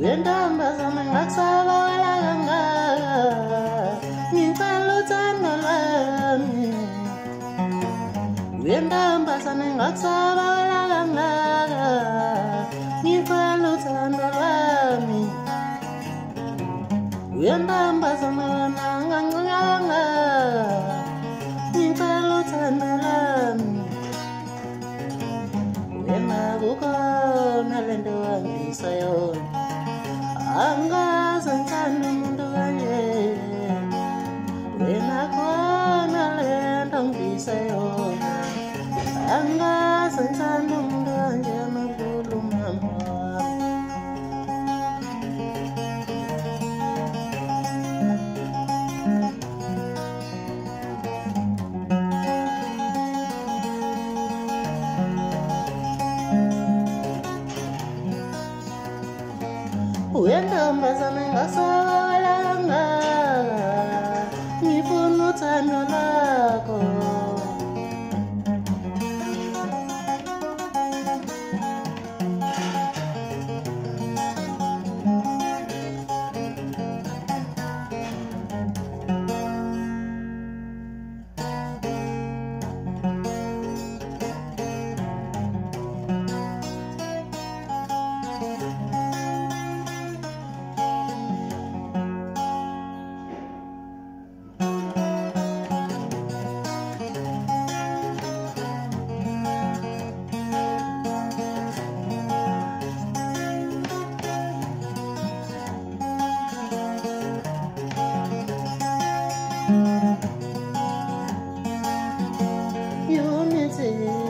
Wentombazana ngakusaba wala kangaka Ngicela uthando lwami Wentombazana ngakusaba wala kangaka Ngicela uthando lwami Wentombazana wena ngangincanga Ngicela uthando lwami Wena kukhona lento wangisa yona angaze ngithanda umuntu kanje wena khona lento ngifisa yona Uyandığımda sana kasavalangar 嗯。